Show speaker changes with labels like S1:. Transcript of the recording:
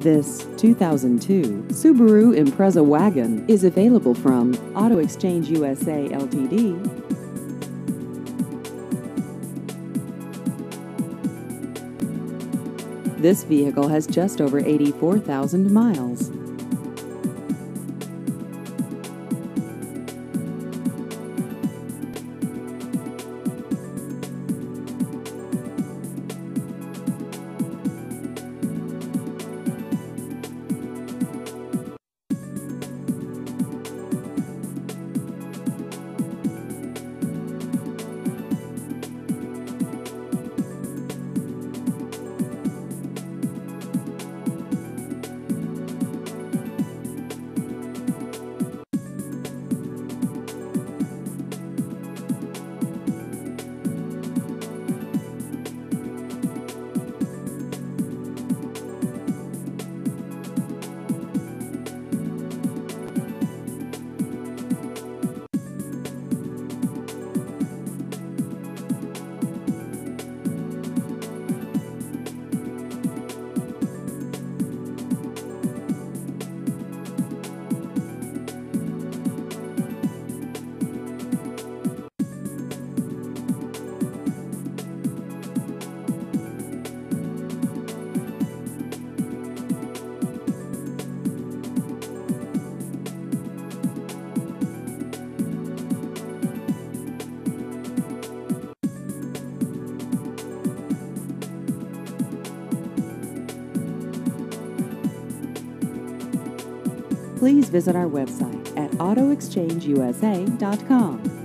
S1: This 2002 Subaru Impreza wagon is available from Auto Exchange USA Ltd. This vehicle has just over 84,000 miles. Please visit our website at autoexchangeusa.com.